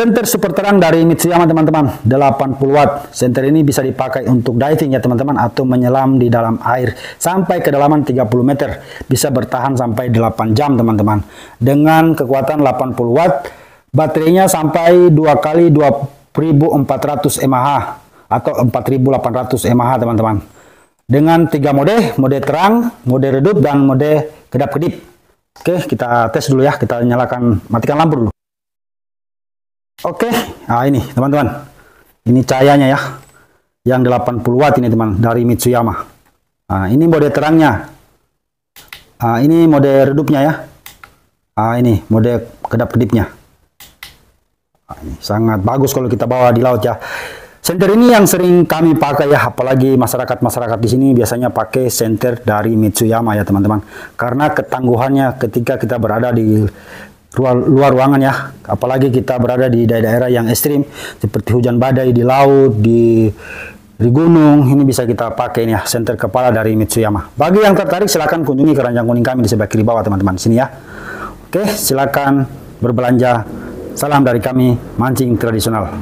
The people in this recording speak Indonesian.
Senter super terang dari Mitsuyama teman-teman. 80 watt. Senter ini bisa dipakai untuk diving ya teman-teman Atau menyelam di dalam air Sampai kedalaman 30 meter. Bisa bertahan sampai 8 jam teman-teman. Dengan kekuatan 80 watt Baterainya sampai 2 kali 2400 mAh Atau 4800 mAh teman-teman. Dengan tiga mode Mode terang, mode redup, dan mode kedap-kedip. Oke kita tes dulu ya. Kita nyalakan matikan lampu dulu Oke, nah ini teman-teman. Ini cahayanya ya. Yang 80 watt ini teman dari Mitsuyama. Nah, ini mode terangnya. Nah, ini mode redupnya ya. Nah, ini mode kedap-kedipnya. Nah, ini sangat bagus kalau kita bawa di laut ya. Senter ini yang sering kami pakai ya, apalagi masyarakat-masyarakat di sini biasanya pakai senter dari Mitsuyama ya teman-teman. Karena ketangguhannya ketika kita berada di luar, luar ruangan ya. Apalagi kita berada di daerah-daerah yang ekstrim seperti hujan badai di laut, di di gunung, ini bisa kita pakai ini ya, senter kepala dari Mitsuyama. Bagi yang tertarik silahkan kunjungi keranjang kuning kami di sebelah kiri bawah teman-teman sini ya. Oke, silakan berbelanja. Salam dari kami, mancing tradisional.